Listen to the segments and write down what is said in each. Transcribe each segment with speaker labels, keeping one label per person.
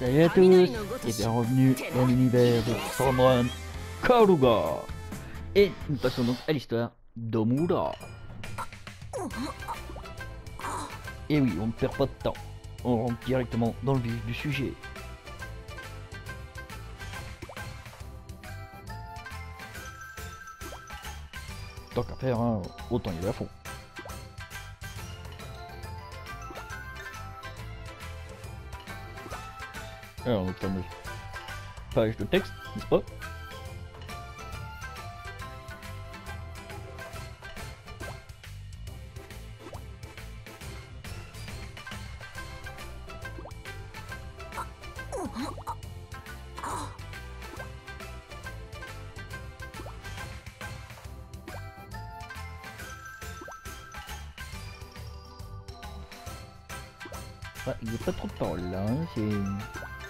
Speaker 1: Salut à tous et bienvenue dans l'univers de Sunrun Karuga Et nous passons donc à l'histoire d'Omura. Et oui, on ne perd pas de temps, on rentre directement dans le vif du sujet. Tant qu'à faire, hein, autant y aller à fond. Alors, notre fameuse page de texte, n'est-ce pas Ah,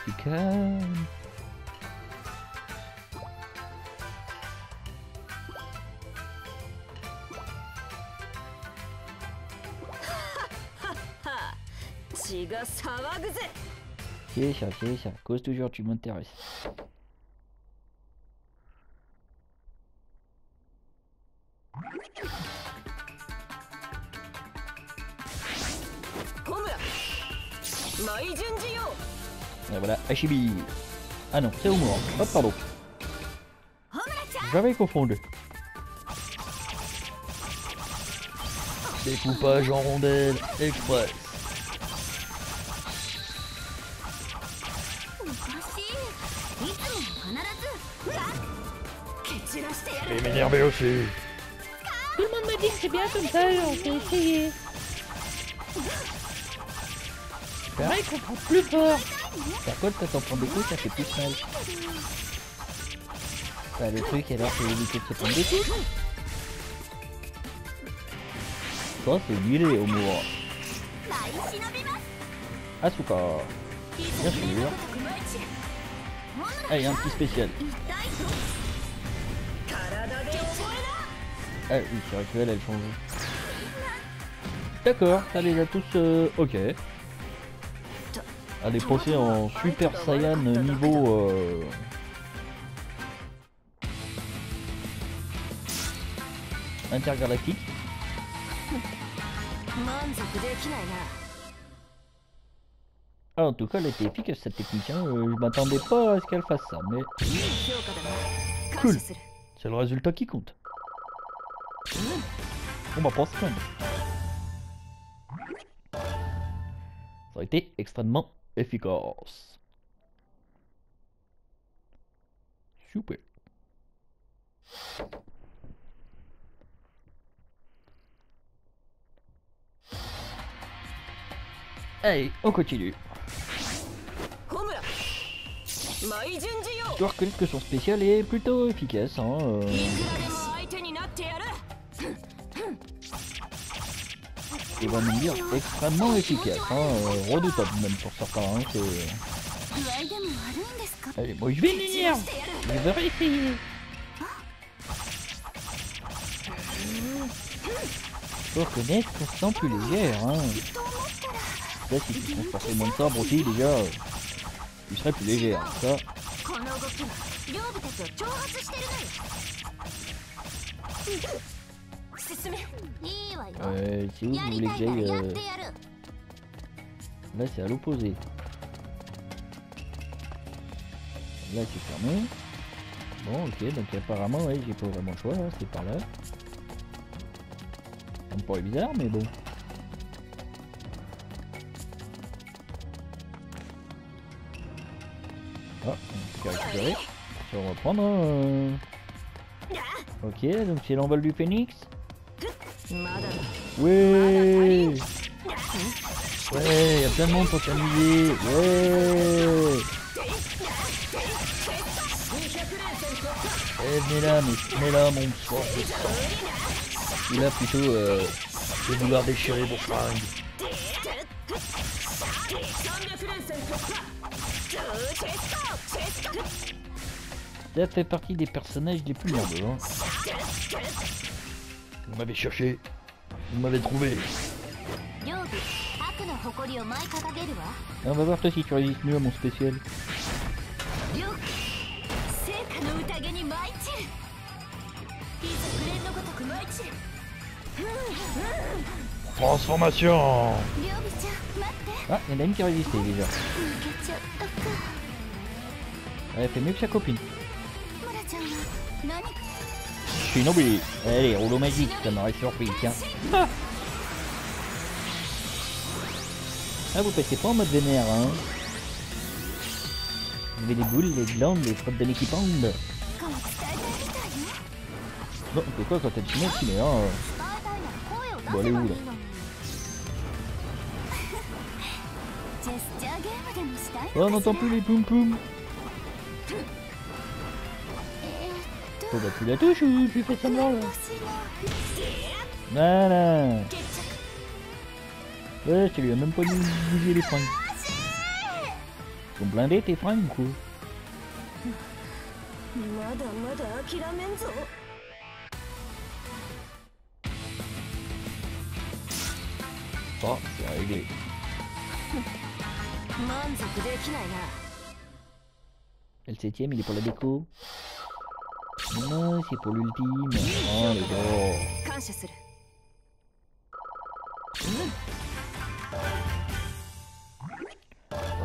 Speaker 1: C'est calme. Cause toujours, tu m'intéresses. Ah non, c'est Omura. Hop, pardon. J'avais confondu. Découpage en rondelles express. Et m'énerver aussi.
Speaker 2: Tout le monde me dit que c'est bien comme ça, on peut essayer. Pareil qu'on prend plus fort.
Speaker 1: Par contre, quand on prend des coups, ça fait plus mal. Bah, le truc, alors, c'est éviter de se prendre des coups. Ça, c'est l'huilé au mouvement. Asuka. Bien sûr. Allez, un petit spécial. Ah oui, c'est vrai qu'elle, elle change. D'accord, ça les a tous... Euh, ok. Elle est en Super Saiyan niveau... Euh... Intergalactique. Ah, en tout cas, elle était efficace cette technique. Hein. Euh, je m'attendais pas à ce qu'elle fasse ça, mais... Cool. C'est le résultat qui compte. On va plaindre. Ça a été extrêmement efficace. Super. Allez, on continue. Je reconnaître que son spécial est plutôt efficace. Hein, euh... Et va me dire extrêmement efficace, hein, euh, redoutable même pour certains. Hein. Allez, moi je vais venir Je vais réessayer Faut reconnaître qu'on se sent plus légère. Hein. Là, si tu transportais moins de sabre aussi, déjà, tu serais plus légère. Ça. Euh, c'est où vous voulez que j'aille euh... Là, c'est à l'opposé. Là, c'est fermé. Bon, ok, donc apparemment, ouais, j'ai pas vraiment le choix, hein, c'est par là. Ça me paraît bizarre, mais bon. Ah, on peut récupérer. On va reprendre. Hein. Ok, donc c'est l'envol du phénix. Ouais Ouais, y a plein de monde pour t'amuser Ouais Eh, venez là, mais venez là, mon de sang. Ou là, plutôt, euh, vais vouloir déchirer vos fringues. Ça fait partie des personnages les plus nerveux, hein. Vous m'avez cherché. Vous m'avez trouvé. On va voir toi si tu résistes mieux à mon spécial. Transformation Ah, il y en a une qui a résisté déjà. Elle fait mieux que sa copine. Je suis noble. Allez, rouleau magique, ça m'aurait surpris, tiens. Ah, ah vous passez pas en mode vénère, hein Vous avez des boules, des glandes, des frottes de l'équipement. Non, c'est quoi quand t'as chinois qui mais hein Bon, elle où là Oh, on n'entend plus les poum poum Bon bah tu la touches ou tu fais semblant là Voilà Ouais, tu lui as même pas bougé les fringues. Ils sont blindés tes fringues ou quoi? Oh, c'est réglé. Et le septième, il est pour la déco. Non, c'est pour l'ultime. Oh, les gars.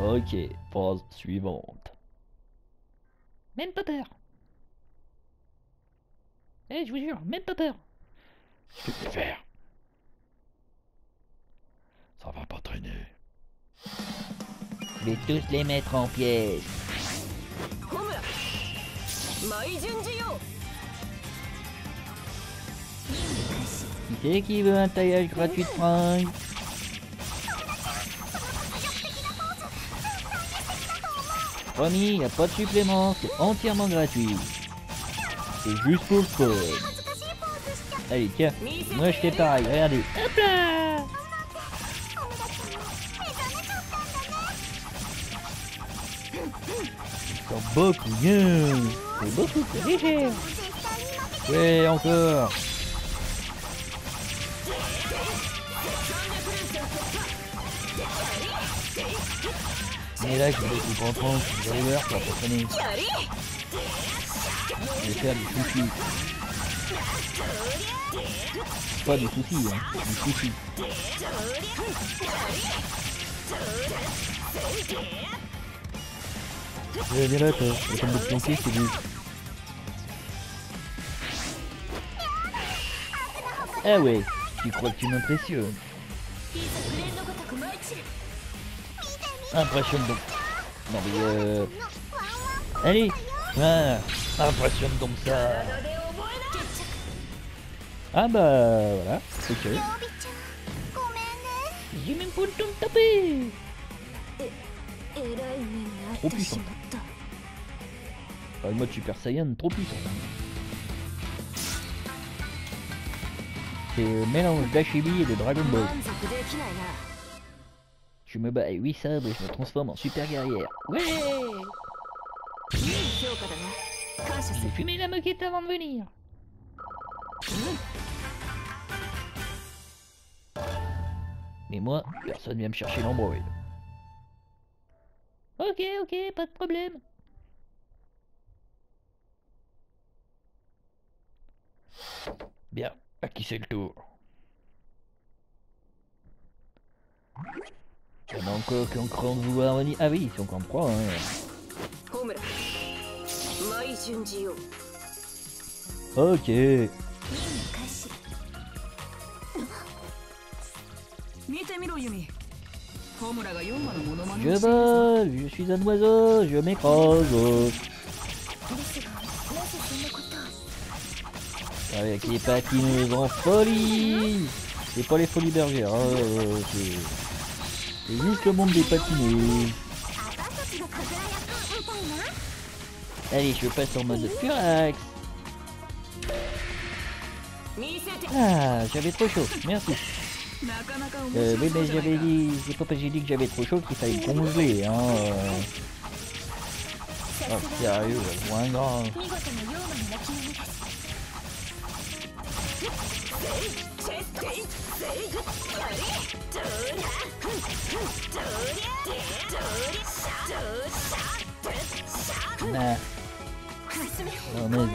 Speaker 1: Ok, phase suivante.
Speaker 2: Même pas peur. Eh, je vous jure, même pas peur.
Speaker 1: Je vais faire. Ça va pas traîner. Je vais tous les mettre en pièces. Qui c'est qui veut un taillage gratuit de fringues Promis, il a pas de supplément, c'est entièrement gratuit. C'est juste pour le code. Allez, tiens, moi je fais pareil, regardez. Hop là beaucoup bien C'est beaucoup plus léger Ouais, encore Mais là, je vais vous comprendre, je vais voir pour traîner. Je vais faire du sushi. Pas du soucis, hein, du sushi. Eh, viens là, le tombe de planquer, c'est lui. Ah ouais, tu crois que tu m'impressionnes Impressionne donc. Non mais euh... Allez ah, Impressionne donc ça Ah bah voilà, ok.
Speaker 2: J'ai même pas le temps de taper
Speaker 1: Trop puissant. Enfin, le mode Super Saiyan, trop puissant. C'est mélange d'Achibi et de Dragon Ball. Je me bats avec 8 sabres et je me transforme en super guerrière. Ouais
Speaker 2: J'ai fumé la moquette avant de venir.
Speaker 1: Mais moi, personne vient me chercher l'embrouille.
Speaker 2: Ok, ok, pas de problème.
Speaker 1: Bien, à qui c'est le tour Il y en a encore qui ont cru en vouloir venir. Ah oui, ils sont encore trois. Hein. Ok. Je vole, je suis un oiseau, je m'écrase. Avec les patineuses en folie C'est pas les folies bergères, hein, c'est juste le monde des patineuses. Allez, je passe en mode furax. Ah, j'avais trop chaud, merci. Euh, oui, mais j'avais dit, c'est pas parce que j'ai dit que j'avais trop chaud qu'il fallait congeler, hein. Euh... Oh, sérieux, moins grand.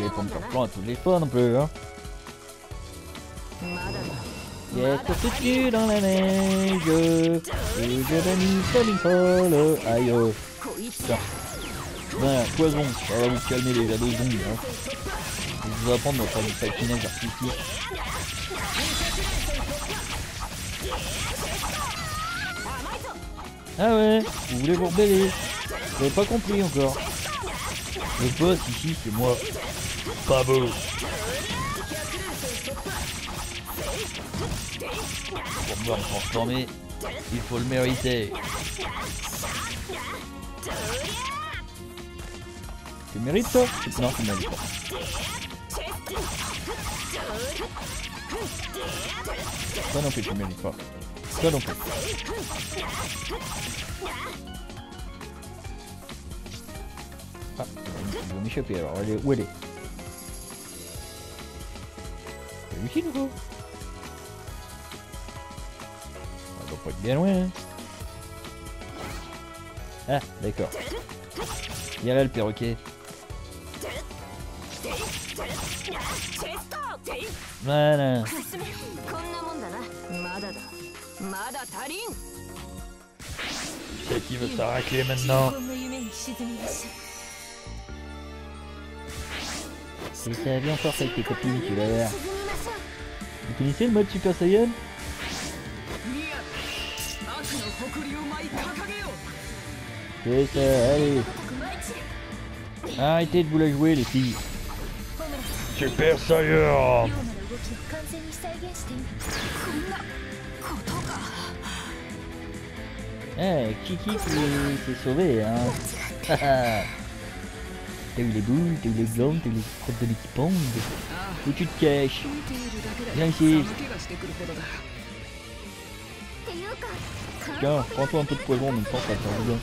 Speaker 1: Vais pas me faire prendre tous les fois non plus hein. Il est dans la neige? Je donne comme une folle Aïe oh. Tiens. Poison, ça va vous calmer les ados zombies hein. Je vais vous apprendre à faire du artistique. Ah ouais, vous voulez vous rebeller Vous avez pas compris encore. Le boss ici, c'est moi. Pas beau. Pour me transformer, il faut le mériter. Tu mérites ça Non, tu mérites pas. Toi non plus, tu mérites pas. Toi non. Ah, il va m'échapper alors. Elle est... Où elle est Elle est ici, du coup Elle doit pas être bien loin. Hein. Ah, d'accord. Viens là le perroquet. Voilà. C'est qui veut s'arracher maintenant ça vient encore avec tes copines, tu vas voir. Vous connaissez le mode Super Saiyan? C'est ça, allez. Arrêtez de vous la jouer les filles. Super Saiyan Eh, Kiki s'est sauvé, hein T'as eu les boules, t'as eu les glandes, t'as eu les crottes de l'équipement Où tu te caches Viens ici Tiens, prends-toi un peu de poison même temps, ça bien.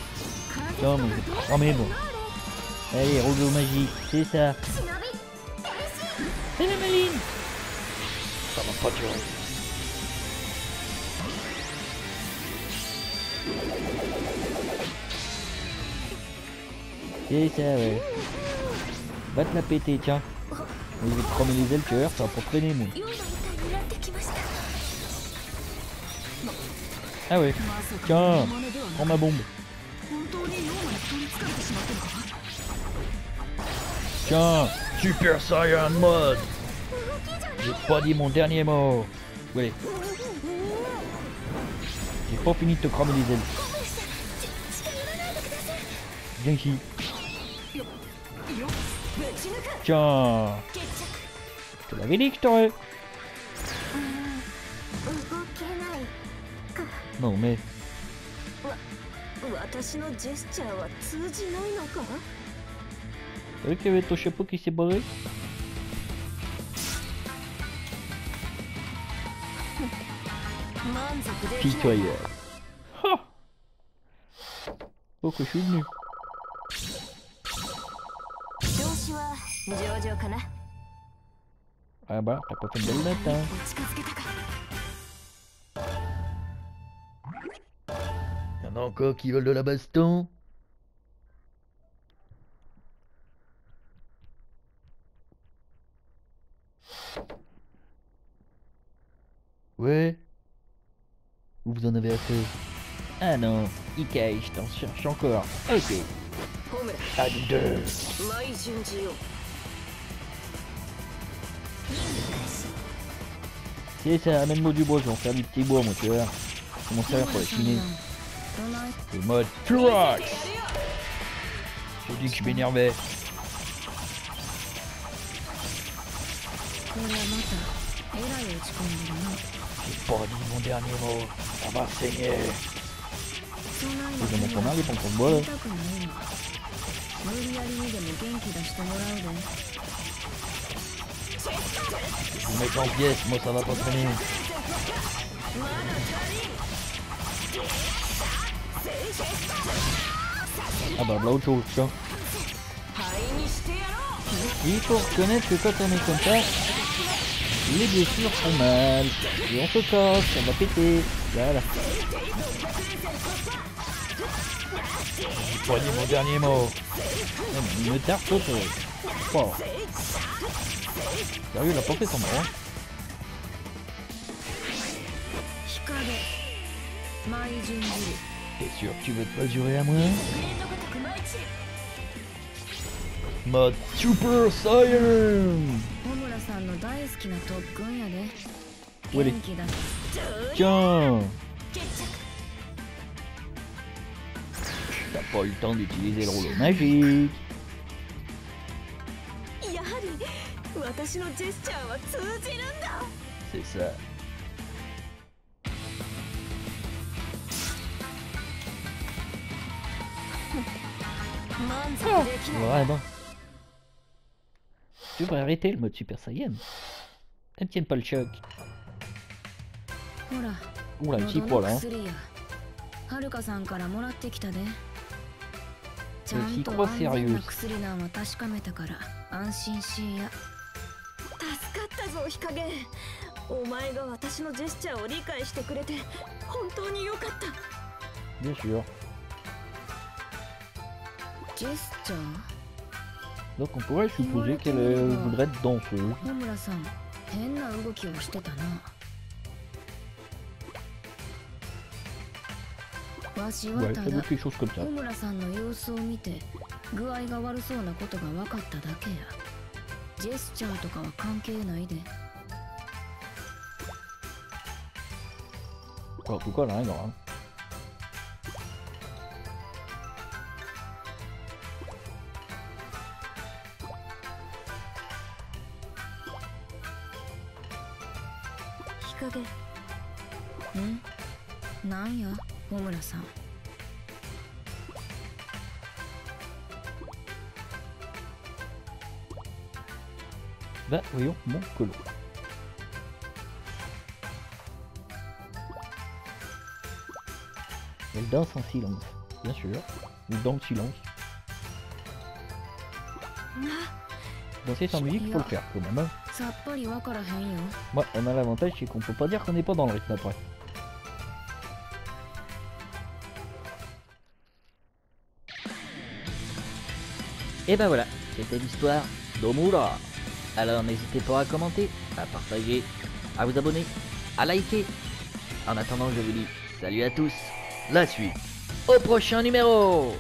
Speaker 1: Tiens, mais je vais te cramer, moi. Allez, rouleau magique, c'est ça. C'est la maline Ça va pas durer. C'est ça, ouais. Va te la péter, tiens. Je vais te cramer les ailes, tu vas pour traîner, moi. Ah ouais. Tiens, prends ma bombe. Tiens, Super Saiyan mode. J'ai pas dit mon dernier mot. Ouais. J'ai pas fini de te cramer les ailes. Viens ici. Tiens. Je te l'avais dit que je t'aurais. Non mais... T'as vu qu'il y avait ton chapeau qui s'est barré Pitoyable. Ha Oh que je suis venu. Ah bah, t'as pas fait une belle note hein Y'en a encore qui veulent de la baston? Ouais. Vous en avez assez Ah non, Ike, je t'en cherche encore. Ok. À deux. C'est ça, amène-moi du bois, je vais en faire du petit bois tu vois. C'est mon salaire pour les chiner. Le mode Flurox J'ai dit que je m'énervais. J'ai pas dit mon dernier mot, ça va saigner. Ils ont mon les pompons de bois là. Je vous mets en pièces, moi ça va pas traîner. Ah bah là autre chose, tiens. Il faut reconnaître que quand on est comme ça, Les blessures font mal. Et on se casse, on va péter. Voilà. J'ai mon dernier mot? Il me tape sauté. Bah oui, il a pas fait son. T'es sûr que tu veux te mesurer à moi Mode Super Saiyan! Tiens T'as pas eu le temps d'utiliser le rouleau magique.
Speaker 3: やはり私のジェスチャーは通じるんだきない
Speaker 1: Vraiment. Tu devrais arrêter le mode Super Saiyan. Elles tiennent pas le choc. Oula, un
Speaker 3: 喉
Speaker 1: petit
Speaker 3: の
Speaker 1: poil, hein.
Speaker 3: はるかさんからもらってきたでちゃんと安全な.薬なんは確かめたから安心しいや助かったぞ日陰お前が私のジェスチャーを理解してくれて本当によかった
Speaker 1: sûr.
Speaker 3: ジェスチャー
Speaker 1: ？Donc on pourrait supposer qu'elle euh, voudrait être danseuse.
Speaker 3: 小村さん変な動きをしてたなわしはただ。小村さんの様子を見て具合が悪そうなことが分かっただけや。ジェスチャーとかは関係ないで。かない
Speaker 1: の？か mon colo. Elle danse en silence, bien sûr. Ou dans le silence. Ah. Danser sans musique, faut le faire quand même. Hein. Moi, on a l'avantage, c'est qu'on peut pas dire qu'on n'est pas dans le rythme après. Et ben voilà, c'était l'histoire d'Omura. Alors n'hésitez pas à commenter, à partager, à vous abonner, à liker. En attendant, je vous dis salut à tous, la suite. Au prochain numéro